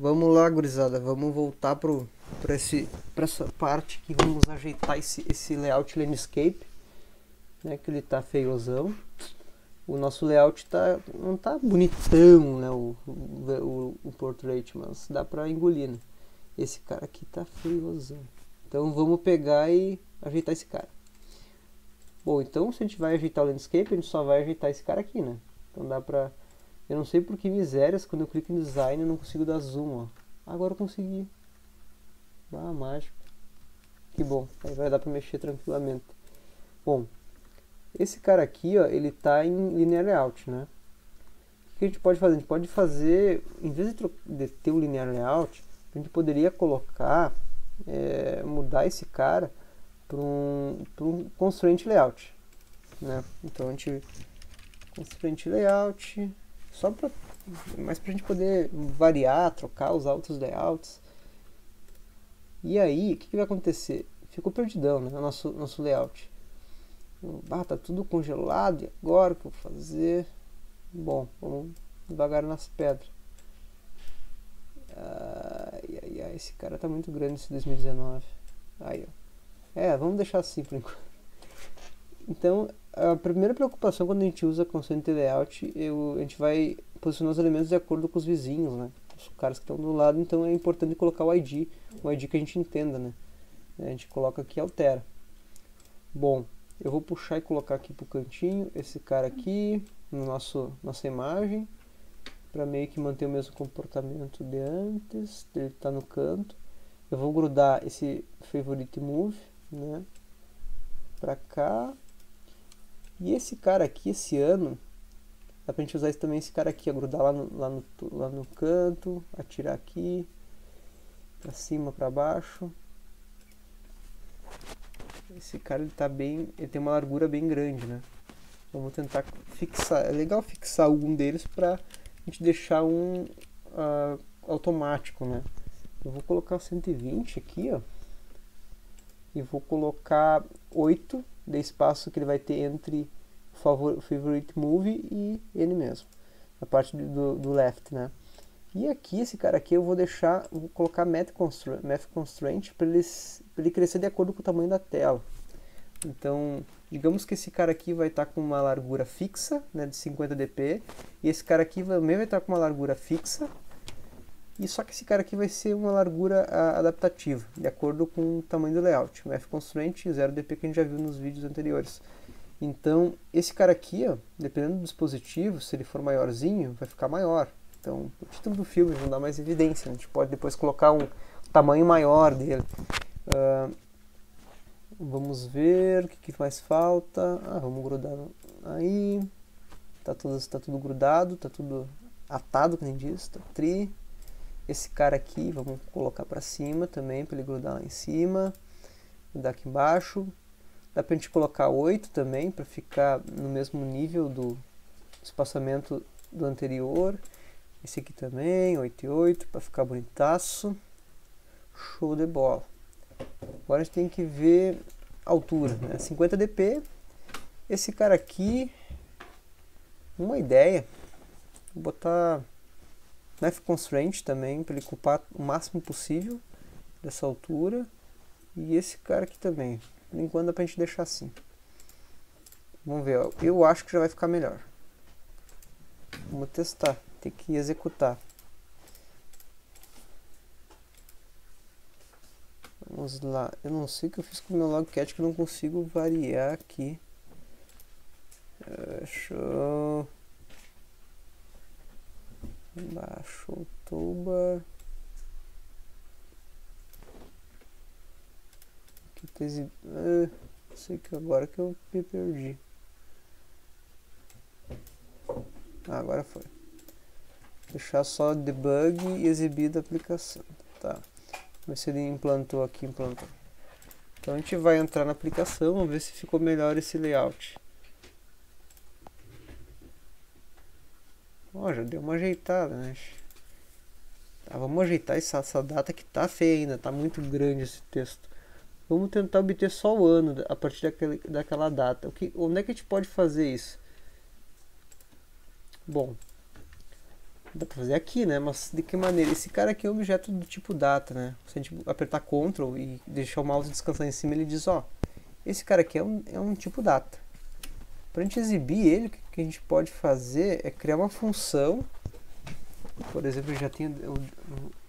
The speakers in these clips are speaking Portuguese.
Vamos lá, gurizada. Vamos voltar pro, esse, essa parte que vamos ajeitar esse, esse layout landscape. Né, que ele tá feiosão. O nosso layout tá, não tá bonitão, né? O, o, o portrait, mas dá pra engolir, né? Esse cara aqui tá feiosão. Então vamos pegar e ajeitar esse cara. Bom, então se a gente vai ajeitar o landscape, a gente só vai ajeitar esse cara aqui, né? Então dá pra... Eu não sei por que misérias, quando eu clico em design eu não consigo dar zoom, ó. Agora eu consegui. Ah, mágico. Que bom, aí vai dar pra mexer tranquilamente. Bom, esse cara aqui, ó, ele tá em linear layout, né? O que a gente pode fazer? A gente pode fazer, em vez de, de ter o linear layout, a gente poderia colocar, é, mudar esse cara para um, um constraint layout. Né? Então a gente constraint layout, só para mais para a gente poder variar, trocar os outros layouts. E aí, o que, que, vai acontecer? Ficou perdidão, né? O nosso, nosso layout. Ah, tá tudo congelado, e agora o que eu vou fazer? Bom, vamos devagar nas pedras. Ai, ai, ai, esse cara tá muito grande esse 2019. Aí, ó. É, vamos deixar assim por enquanto. Então, a primeira preocupação quando a gente usa constraint layout, eu, a gente vai posicionar os elementos de acordo com os vizinhos, né? Os caras que estão do lado, então é importante colocar o ID, o ID que a gente entenda, né? A gente coloca aqui altera. Bom, eu vou puxar e colocar aqui pro cantinho esse cara aqui, no nosso nossa imagem, para meio que manter o mesmo comportamento de antes, ele tá no canto. Eu vou grudar esse favorite move né? Pra cá. E esse cara aqui, esse ano, dá pra gente usar também esse cara aqui, a grudar lá no, lá no, lá no canto, atirar aqui, pra cima, pra baixo. Esse cara ele tá bem, ele tem uma largura bem grande, né? Vamos tentar fixar, é legal fixar algum deles pra gente deixar um uh, automático, né? Eu vou colocar 120 aqui, ó e vou colocar 8 de espaço que ele vai ter entre favorite movie e ele mesmo, a parte do, do left, né? E aqui, esse cara aqui, eu vou deixar, vou colocar Math Constraint, math constraint para ele, ele crescer de acordo com o tamanho da tela. Então, digamos que esse cara aqui vai estar tá com uma largura fixa, né, de 50 dp, e esse cara aqui também vai estar tá com uma largura fixa, e só que esse cara aqui vai ser uma largura a, adaptativa, de acordo com o tamanho do layout. O F-Constraint 0dp que a gente já viu nos vídeos anteriores. Então, esse cara aqui, ó, dependendo do dispositivo, se ele for maiorzinho, vai ficar maior. Então, o título do filme não dá mais evidência. A gente pode depois colocar um tamanho maior dele. Uh, vamos ver o que, que faz falta. Ah, vamos grudar aí. Tá tudo, tá tudo grudado, tá tudo atado, que nem diz. Tá tri. Esse cara aqui, vamos colocar para cima também, para ele grudar lá em cima. Grudar aqui embaixo. Dá pra gente colocar 8 também, para ficar no mesmo nível do espaçamento do anterior. Esse aqui também, 8 e 8, para ficar bonitaço. Show de bola. Agora a gente tem que ver a altura, né? 50 dp. Esse cara aqui, uma ideia, vou botar Knife Constraint também, para ele ocupar o máximo possível dessa altura. E esse cara aqui também. Por enquanto dá pra gente deixar assim. Vamos ver, ó. eu acho que já vai ficar melhor. Vamos testar, tem que executar. Vamos lá, eu não sei o que eu fiz com o meu logcat que eu não consigo variar aqui. Show. Baixo tuba. Aqui tá exib... ah, sei que agora que eu me perdi. Ah, agora foi. Deixar só debug e exibir da aplicação. Tá. Ver se ele implantou aqui, implantou. Então a gente vai entrar na aplicação, vamos ver se ficou melhor esse layout. Ó, já deu uma ajeitada, né? Tá, vamos ajeitar essa, essa data que tá feia ainda, tá muito grande esse texto. Vamos tentar obter só o ano a partir daquele, daquela data. O que, onde é que a gente pode fazer isso? Bom, Dá pra fazer aqui, né? Mas de que maneira? Esse cara aqui é um objeto do tipo data, né? Se a gente apertar Ctrl e deixar o mouse descansar em cima, ele diz, ó, esse cara aqui é um, é um tipo data. Para gente exibir ele, o que a gente pode fazer é criar uma função. Por exemplo, já tem o,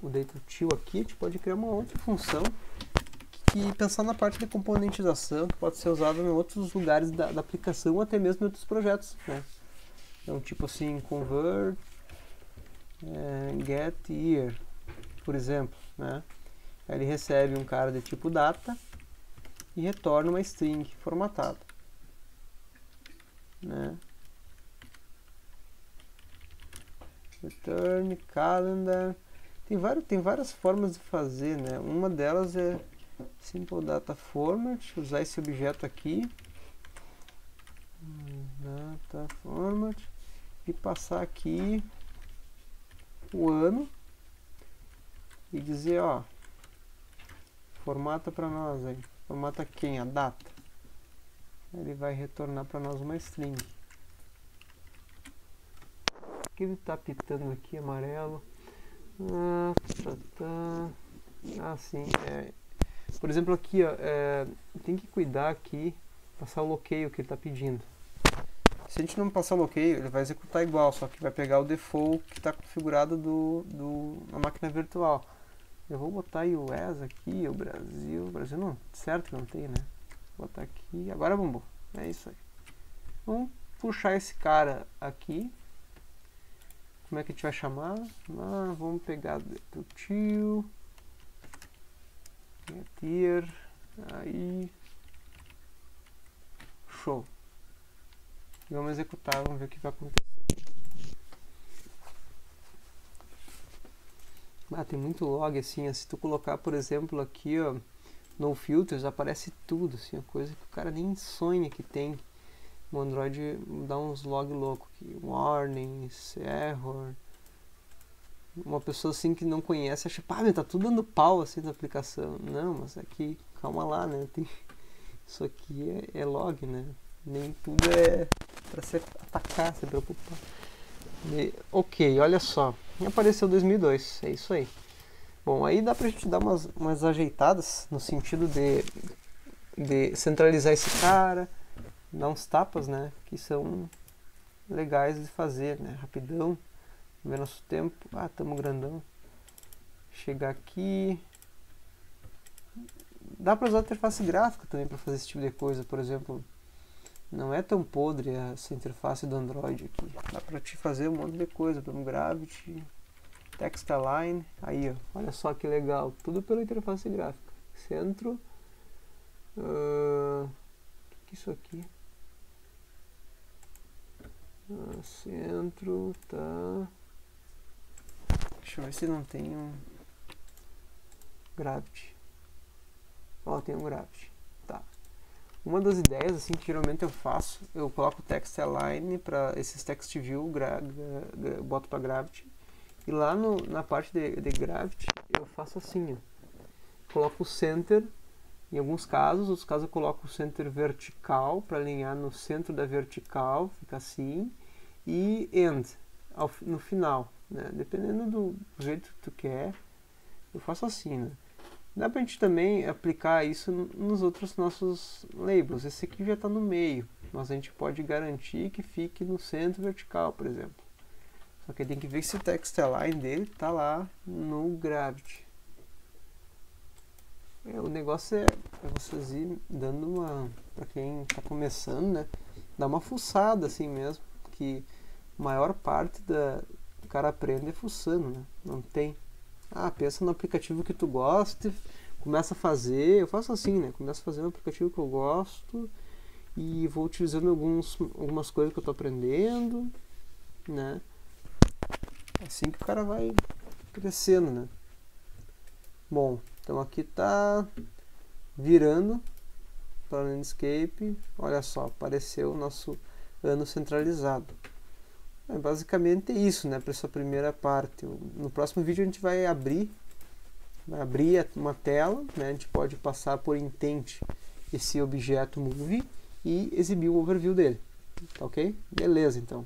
o, aqui, a gente pode criar uma outra função que pensar na parte de componentização, que pode ser usada em outros lugares da, da aplicação ou até mesmo em outros projetos. Né? Então, tipo assim, convert é, get year, por exemplo. Né? Ele recebe um cara de tipo data e retorna uma string formatada. Né? Return, calendar. Tem, vários, tem várias formas de fazer, né? Uma delas é simple data format, usar esse objeto aqui. Data format e passar aqui o ano e dizer, ó, formata para nós aí. Formata quem? A data. Ele vai retornar para nós uma string. Que ele está pitando aqui, amarelo? Ah, tá, tá. ah sim. É. Por exemplo, aqui, ó, é, tem que cuidar aqui, passar o bloqueio que ele está pedindo. Se a gente não passar o bloqueio, ele vai executar igual, só que vai pegar o default que está configurado do, do, na máquina virtual. Eu vou botar US aqui, o Brasil. O Brasil não, certo que não tem, né? Vou botar aqui. Agora bombou. É isso aí. Vamos puxar esse cara aqui. Como é que a gente vai chamar? Ah, vamos pegar o tio. Getir. Aí. Show. Vamos executar, vamos ver o que vai acontecer. Ah, tem muito log assim, se tu colocar, por exemplo, aqui, ó, no filters, aparece tudo, assim, coisa que o cara nem sonha que tem. O Android dá uns log louco aqui, warnings, error. Uma pessoa assim que não conhece acha, pá, meu, tá tudo dando pau assim na aplicação. Não, mas aqui, calma lá, né? Tem... Isso aqui é, é log, né? Nem tudo é para se atacar, se preocupar. E, ok, olha só. Apareceu 2002, é isso aí. Bom, aí dá pra gente dar umas, umas ajeitadas no sentido de, de centralizar esse cara, dar uns tapas, né? Que são legais de fazer, né? Rapidão, ver nosso tempo. Ah, tamo grandão. Chegar aqui. Dá pra usar a interface gráfica também para fazer esse tipo de coisa, por exemplo não é tão podre essa interface do Android aqui. Dá pra te fazer um monte de coisa, pelo Gravity, Text Align, aí ó, olha só que legal, tudo pela interface gráfica. Centro, uh, que, que é isso aqui? Uh, centro, tá. Deixa eu ver se não tem um Gravity. Ó, tem um Gravity. Uma das ideias assim que geralmente eu faço, eu coloco o text align para esses text view, gra, gra, boto para gravity e lá no, na parte de, de gravity eu faço assim, ó. coloco o center em alguns casos, outros casos eu coloco o center vertical para alinhar no centro da vertical, fica assim, e end ao, no final, né? dependendo do jeito que tu quer, eu faço assim, né? Dá para a gente também aplicar isso nos outros nossos labels. Esse aqui já está no meio, mas a gente pode garantir que fique no centro vertical, por exemplo. Só que tem que ver se o text align dele está lá no Gravity. É, o negócio é, é vocês ir dando uma, para quem está começando, né, dar uma fuçada assim mesmo, que maior parte da o cara aprende é fuçando, né? Não tem ah, pensa no aplicativo que tu gosta, começa a fazer. Eu faço assim, né? Começo a fazer um aplicativo que eu gosto e vou utilizando alguns, algumas coisas que eu tô aprendendo, né? É assim que o cara vai crescendo, né? Bom, então aqui tá virando para o landscape. Olha só, apareceu o nosso ano centralizado. É basicamente isso, né, para essa primeira parte. No próximo vídeo a gente vai abrir, vai abrir uma tela, né, a gente pode passar por intent esse objeto movie e exibir o overview dele, tá ok? Beleza, então.